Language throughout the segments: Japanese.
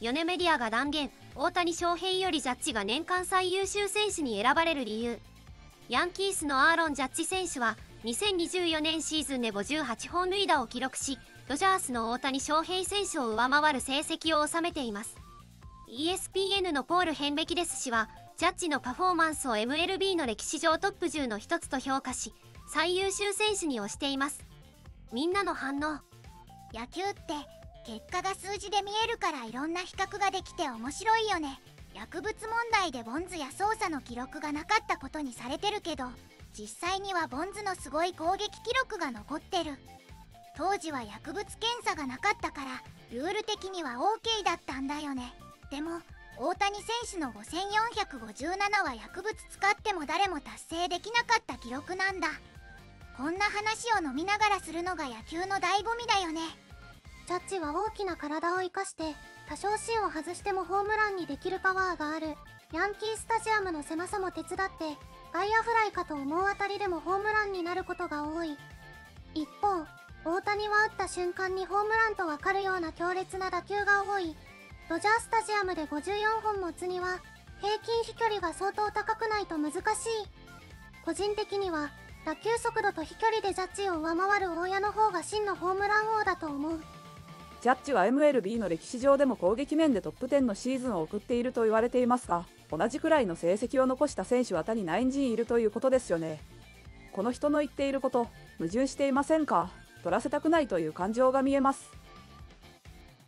米メディアが断言大谷翔平よりジャッジが年間最優秀選手に選ばれる理由。ヤンキースのアーロン・ジャッジ選手は2024年シーズンで58本塁打を記録しドジャースの大谷翔平選手を上回る成績を収めています。ESPN のポール・ヘンベキデス氏はジャッジのパフォーマンスを MLB の歴史上トップ10の一つと評価し最優秀選手に推しています。みんなの反応。野球って結果が数字で見えるからいろんな比較ができて面白いよね。薬物問題でボンズや捜査の記録がなかったことにされてるけど実際にはボンズのすごい攻撃記録が残ってる。当時は薬物検査がなかったからルール的には OK だったんだよね。でも大谷選手の5457は薬物使っても誰も達成できなかった記録なんだ。こんな話を飲みながらするのが野球の醍醐味だよね。ジャッジは大きな体を生かして多少芯を外してもホームランにできるパワーがある。ヤンキースタジアムの狭さも手伝って外野フライかと思うあたりでもホームランになることが多い。一方大谷は打った瞬間にホームランとわかるような強烈な打球が多い。ドジャースタジアムで54本持つには平均飛距離が相当高くないと難しい。個人的には打球速度と飛距離でジャッジを上回る大家の方が真のホームラン王だと思う。ジャッジは MLB の歴史上でも攻撃面でトップ10のシーズンを送っていると言われていますが同じくらいの成績を残した選手は他に何人いるということですよね。この人の言っていること矛盾していませんか？取らせたくないという感情が見えます。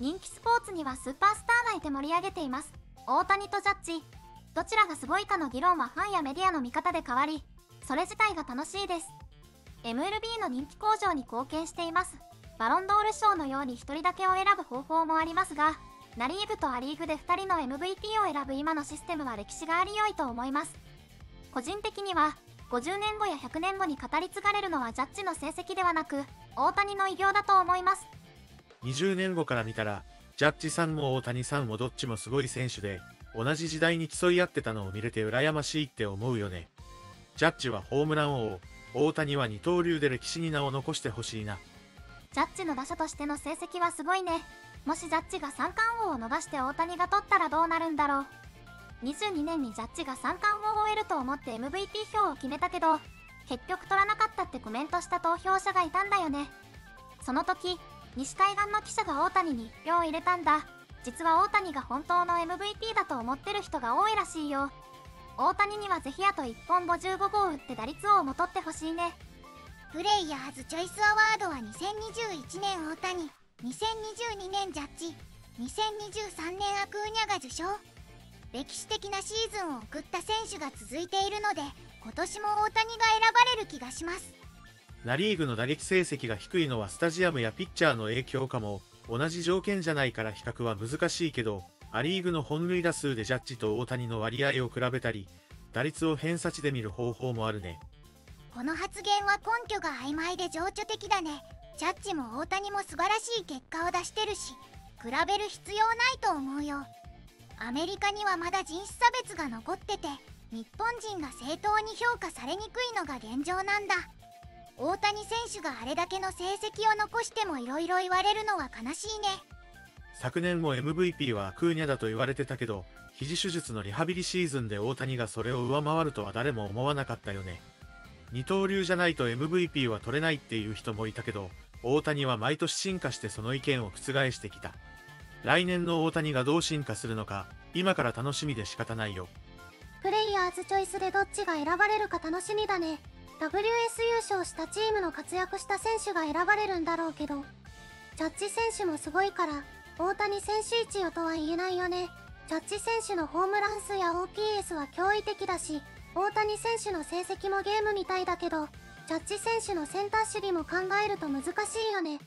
人気スポーツにはスーパースターがいて盛り上げています。大谷とジャッジ。どちらがすごいかの議論はファンやメディアの見方で変わりそれ自体が楽しいです。MLB の人気向上に貢献しています。バロンドール賞のように1人だけを選ぶ方法もありますがナ・リーグとア・リーグで2人の MVP を選ぶ今のシステムは歴史があり良いと思います。個人的には50年後や100年後に語り継がれるのはジャッジの成績ではなく大谷の偉業だと思います。20年後から見たらジャッジさんも大谷さんもどっちもすごい選手で同じ時代に競い合ってたのを見れて羨ましいって思うよね。ジャッジはホームラン王大谷は二刀流で歴史に名を残してほしいな。ジャッジの打者としての成績はすごいね。もしジャッジが三冠王を逃して大谷が取ったらどうなるんだろう。22年にジャッジが三冠王を得ると思って MVP 票を決めたけど結局取らなかったってコメントした投票者がいたんだよね。その時西海岸の記者が大谷に票を入れたんだ。実は大谷が本当の MVP だと思ってる人が多いらしいよ。大谷にはぜひあと1本55号打って打率王も取ってほしいね。プレイヤーズチョイスアワードは2021年大谷2022年ジャッジ2023年アクーニャが受賞。歴史的なシーズンを送った選手が続いているので今年も大谷が選ばれる気がします。ナ・リーグの打撃成績が低いのはスタジアムやピッチャーの影響かも。同じ条件じゃないから比較は難しいけどア・リーグの本塁打数でジャッジと大谷の割合を比べたり打率を偏差値で見る方法もあるね。この発言は根拠が曖昧で情緒的だね。ジャッジも大谷も素晴らしい結果を出してるし比べる必要ないと思うよ。アメリカにはまだ人種差別が残ってて日本人が正当に評価されにくいのが現状なんだ。大谷選手があれだけの成績を残しても色々言われるのは悲しいね。昨年も MVP はクーニャだと言われてたけど肘手術のリハビリシーズンで大谷がそれを上回るとは誰も思わなかったよね。二刀流じゃないと MVP は取れないっていう人もいたけど大谷は毎年進化してその意見を覆してきた。来年の大谷がどう進化するのか今から楽しみで仕方ないよ。プレイヤーズチョイスでどっちが選ばれるか楽しみだね。WS 優勝したチームの活躍した選手が選ばれるんだろうけどジャッジ選手もすごいから大谷選手一よとは言えないよね。ジャッジ選手のホームラン数や OPS は驚異的だし大谷選手の成績もゲームみたいだけどジャッジ選手のセンター守備も考えると難しいよね。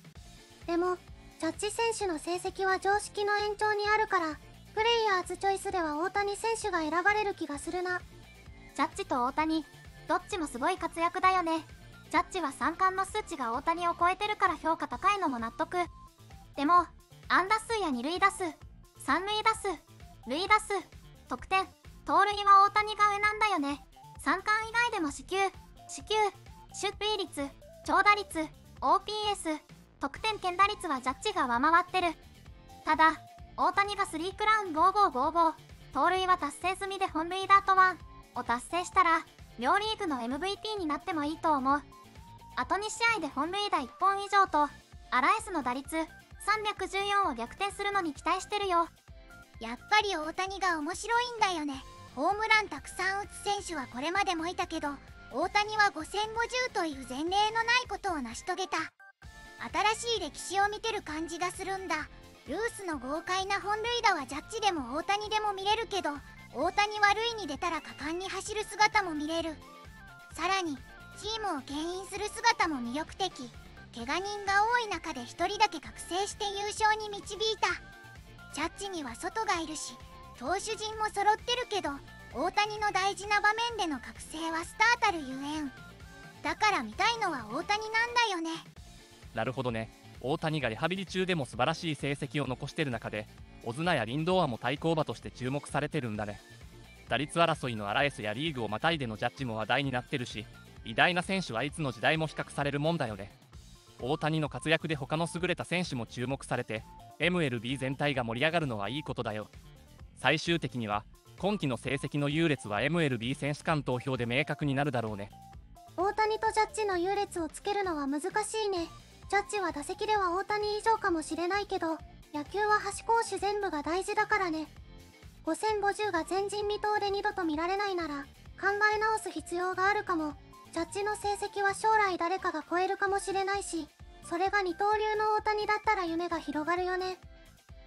でもジャッジ選手の成績は常識の延長にあるからプレイヤーズチョイスでは大谷選手が選ばれる気がするな。ジャッジと大谷どっちもすごい活躍だよね。ジャッジは三冠の数値が大谷を超えてるから評価高いのも納得。でも安打数や二塁打数三塁打数塁打数得点。盗塁は大谷が上なんだよね。三冠以外でも四球四球出塁率長打率 OPS 得点圏打率はジャッジが上回ってる。ただ大谷が3クラウン5555盗塁は達成済みで本塁打と1を達成したら両リーグの MVP になってもいいと思う。あと2試合で本塁打1本以上とアラエスの打率314を逆転するのに期待してるよ。やっぱり大谷が面白いんだよね。ホームランたくさん打つ選手はこれまでもいたけど大谷は5050という前例のないことを成し遂げた。新しい歴史を見てる感じがするんだ。ルースの豪快な本塁打はジャッジでも大谷でも見れるけど大谷は塁に出たら果敢に走る姿も見れる。さらにチームを牽引する姿も魅力的。怪我人が多い中で1人だけ覚醒して優勝に導いた。ジャッジには外がいるし投手陣も揃ってるけど大谷の大事な場面での覚醒はスターたるゆえん。だから見たいのは大谷なんだよね。なるほどね。大谷がリハビリ中でも素晴らしい成績を残してる中でオズナやリンドーアも対抗馬として注目されてるんだね。打率争いのアラエスやリーグをまたいでのジャッジも話題になってるし偉大な選手はいつの時代も比較されるもんだよね。大谷の活躍で他の優れた選手も注目されて MLB 全体が盛り上がるのはいいことだよ。最終的には今季の成績の優劣は MLB 選手間投票で明確になるだろうね。大谷とジャッジの優劣をつけるのは難しいね。ジャッジは打席では大谷以上かもしれないけど野球は端攻守全部が大事だからね。5050が前人未到で二度と見られないなら考え直す必要があるかも。ジャッジの成績は将来誰かが超えるかもしれないしそれが二刀流の大谷だったら夢が広がるよね。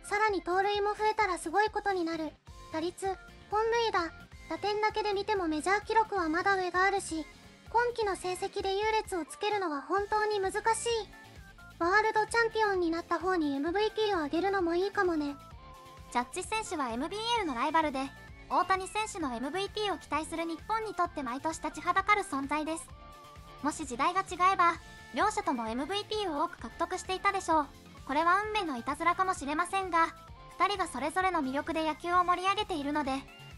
さらに盗塁も増えたらすごいことになる。打率本塁打打点だけで見てもメジャー記録はまだ上があるし今季の成績で優劣をつけるのは本当に難しい。ワールドチャンピオンになった方に MVP をあげるのもいいかもね。ジャッジ選手は MBL のライバルで大谷選手の MVP を期待する日本にとって毎年立ちはだかる存在です。もし時代が違えば両者とも MVP を多く獲得していたでしょう。これは運命のいたずらかもしれませんが2人がそれぞれの魅力で野球を盛り上げているので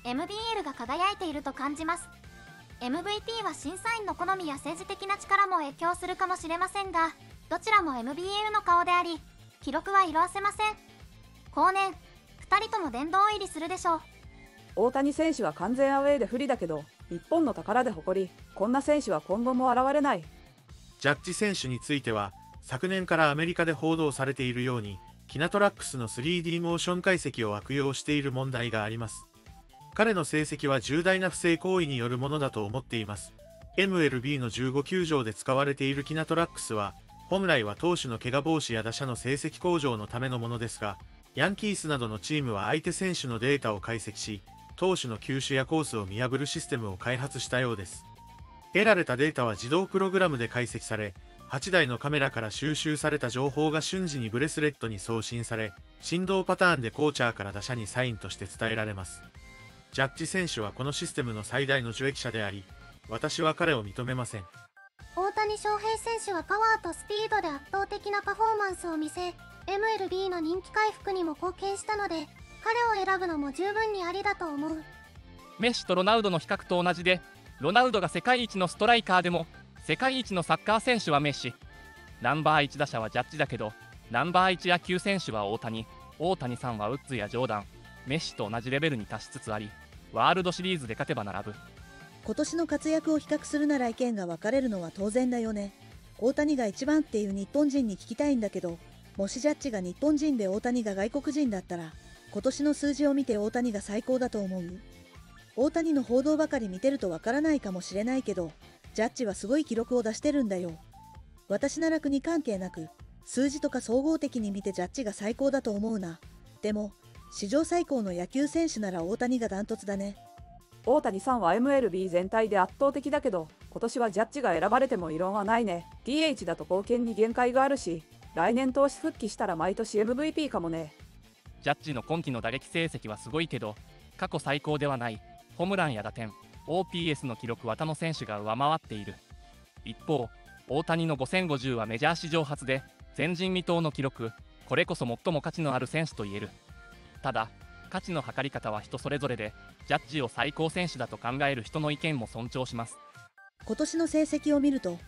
MBL が輝いていると感じます。MVP は審査員の好みや政治的な力も影響するかもしれませんがどちらも MBL の顔であり記録は色あせません。後年2人とも殿堂入りするでしょう。大谷選手は完全アウェーで不利だけど日本の宝で誇りこんな選手は今後も現れない。ジャッジ選手については昨年からアメリカで報道されているようにキナトラックスの 3D モーション解析を悪用している問題があります。彼の成績は重大な不正行為によるものだと思っています。MLB の15球場で使われているキナトラックスは本来は投手の怪我防止や打者の成績向上のためのものですがヤンキースなどのチームは相手選手のデータを解析し投手の球種やコースを見破るシステムを開発したようです。得られたデータは自動プログラムで解析され8台のカメラから収集された情報が瞬時にブレスレットに送信され振動パターンでコーチャーから打者にサインとして伝えられます。ジャッジ選手はこのシステムの最大の受益者であり私は彼を認めません。大谷翔平選手はパワーとスピードで圧倒的なパフォーマンスを見せ MLB の人気回復にも貢献したので彼を選ぶのも十分にありだと思う。メッシとロナウドの比較と同じでロナウドが世界一のストライカーでも世界一のサッカー選手はメッシ。ナンバー1打者はジャッジだけどナンバー1野球選手は大谷。大谷さんはウッズやジョーダン。メッシと同じレベルに達しつつありワールドシリーズで勝てば並ぶ。今年の活躍を比較するなら意見が分かれるのは当然だよね。大谷が一番っていう日本人に聞きたいんだけどもしジャッジが日本人で大谷が外国人だったら今年の数字を見て大谷が最高だと思う。大谷の報道ばかり見てるとわからないかもしれないけどジャッジはすごい記録を出してるんだよ。私なら国関係なく数字とか総合的に見てジャッジが最高だと思うな。でも史上最高の野球選手なら大谷がダントツだね。大谷さんは MLB 全体で圧倒的だけど今年はジャッジが選ばれても異論はないね。DH だと貢献に限界があるし来年投手復帰したら毎年 MVP かもね。ジャッジの今季の打撃成績はすごいけど過去最高ではない。ホームランや打点 OPS の記録は他の選手が上回っている。一方大谷の5050はメジャー史上初で前人未到の記録これこそ最も価値のある選手と言える。ただ価値の測り方は人それぞれでジャッジを最高選手だと考える人の意見も尊重します。今年の成績を見ると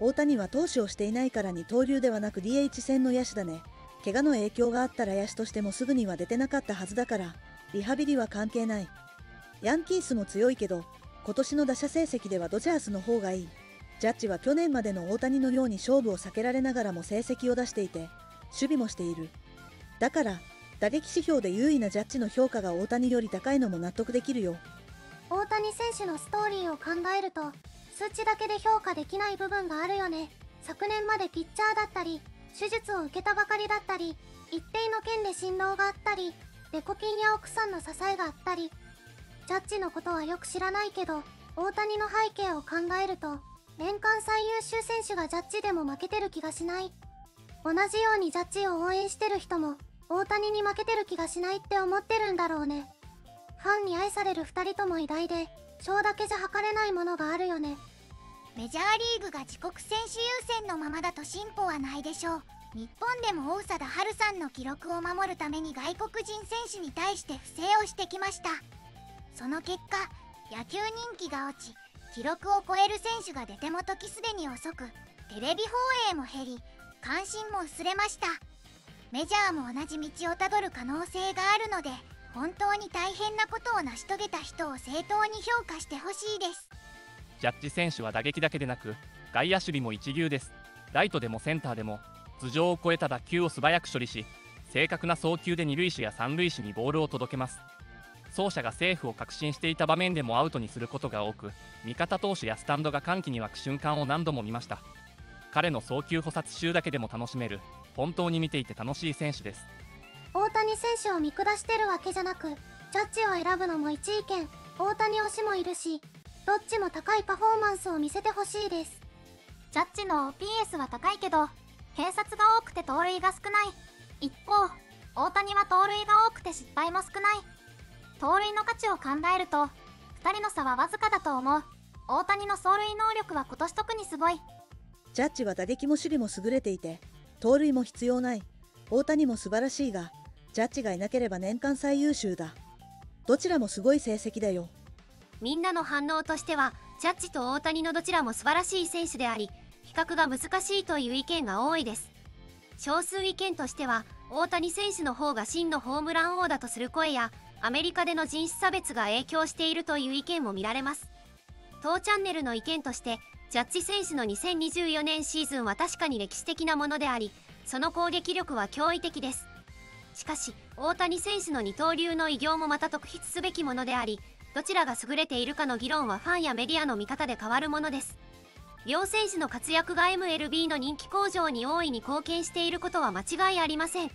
大谷は投手をしていないから二刀流ではなく DH 戦の野手だね。怪我の影響があったら野手としてもすぐには出てなかったはずだから、リハビリは関係ない。ヤンキースも強いけど、今年の打者成績ではドジャースの方がいい。ジャッジは去年までの大谷のように勝負を避けられながらも成績を出していて、守備もしている。だから、打撃指標で優位なジャッジの評価が大谷より高いのも納得できるよ。大谷選手のストーリーを考えると数値だけで評価できない部分があるよね昨年までピッチャーだったり手術を受けたばかりだったり一定の件で辛労があったりデコキンや奥さんの支えがあったりジャッジのことはよく知らないけど大谷の背景を考えると年間最優秀選手がジャッジでも負けてる気がしない。同じようにジャッジを応援してる人も大谷に負けてる気がしないって思ってるんだろうね。ファンに愛される2人とも偉大で賞だけじゃ測れないものがあるよね。メジャーリーグが自国選手優先のままだと進歩はないでしょう。日本でも大貞治さんの記録を守るために外国人選手に対して不正をしてきました。その結果野球人気が落ち記録を超える選手が出ても時すでに遅くテレビ放映も減り関心も薄れました。メジャーも同じ道をたどる可能性があるので本当に大変なことを成し遂げた人を正当に評価してほしいです。ジャッジ選手は打撃だけでなく外野守備も一流です。ライトでもセンターでも頭上を越えた打球を素早く処理し正確な送球で二塁手や三塁手にボールを届けます。走者がセーフを確信していた場面でもアウトにすることが多く味方投手やスタンドが歓喜に沸く瞬間を何度も見ました。彼の送球捕殺集だけでも楽しめる本当に見ていて楽しい選手です。大谷選手を見下してるわけじゃなくジャッジを選ぶのも一意見大谷推しもいるしどっちも高いパフォーマンスを見せてほしいです。ジャッジの OPS は高いけど併殺が多くて盗塁が少ない。一方大谷は盗塁が多くて失敗も少ない盗塁の価値を考えると2人の差はわずかだと思う大谷の走塁能力は今年特にすごいジャッジは打撃も守備も優れていて、盗塁も必要ない。大谷も素晴らしいが、ジャッジがいなければ年間最優秀だ。どちらもすごい成績だよ。みんなの反応としてはジャッジと大谷のどちらも素晴らしい選手であり比較が難しいという意見が多いです少数意見としては大谷選手の方が真のホームラン王だとする声やアメリカでの人種差別が影響しているという意見も見られます。当チャンネルの意見としてジャッジ選手の2024年シーズンは確かに歴史的なものでありその攻撃力は驚異的です。しかし大谷選手の二刀流の偉業もまた特筆すべきものでありどちらが優れているかの議論はファンやメディアの見方で変わるものです。両選手の活躍が MLB の人気向上に大いに貢献していることは間違いありません。